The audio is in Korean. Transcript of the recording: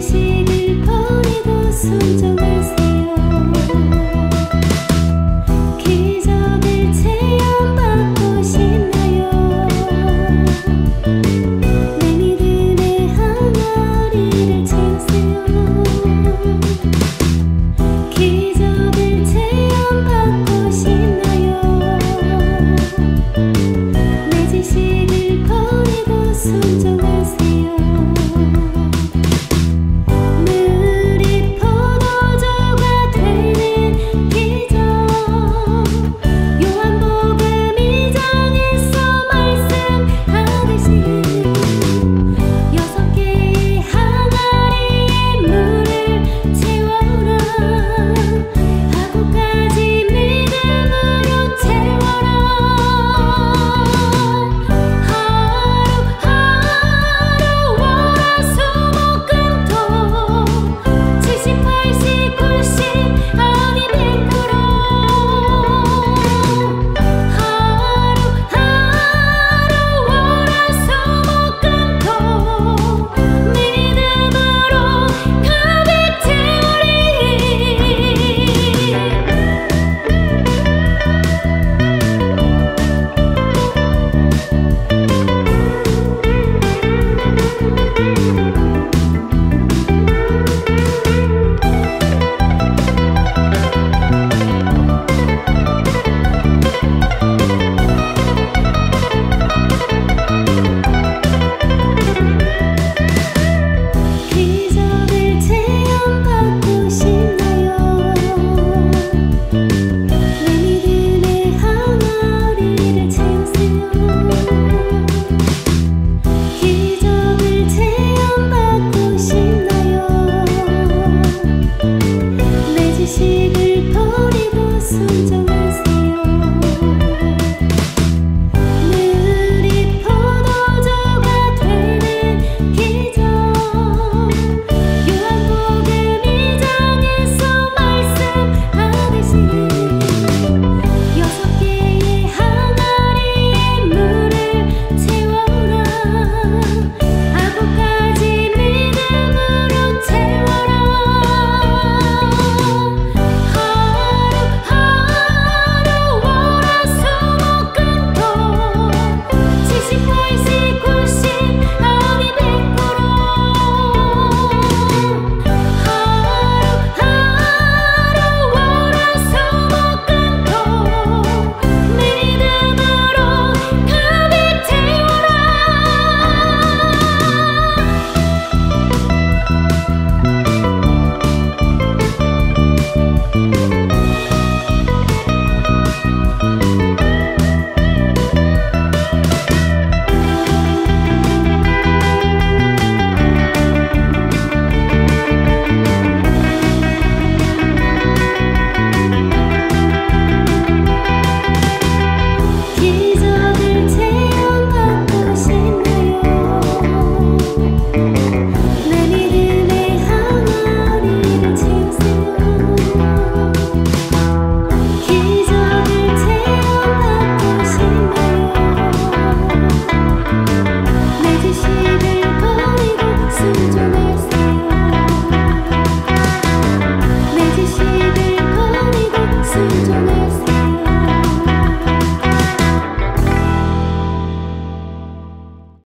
시간